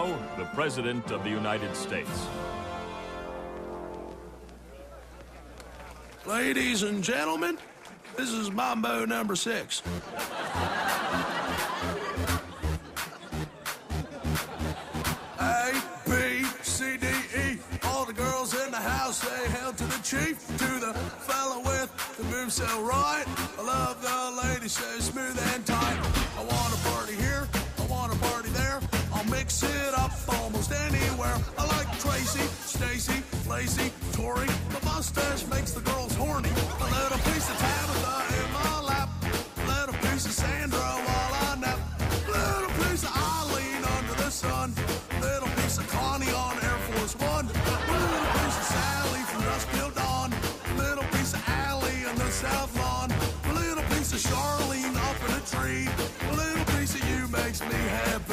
Now, the President of the United States. Ladies and gentlemen, this is Mambo number six. A, B, C, D, E. All the girls in the house say hail to the chief, to the fella with the moves so right. I love the lady so smooth and I like Tracy, Stacy, Lacey, Tori. The mustache makes the girls horny. A little piece of Tabitha in my lap. A little piece of Sandra while I nap. A little piece of Eileen under the sun. Little piece of Connie on Air Force One. Little piece of Sally from dusk till dawn. Little piece of Allie in the South Lawn. Little piece of Charlene up in a tree. Little piece of you makes me happy.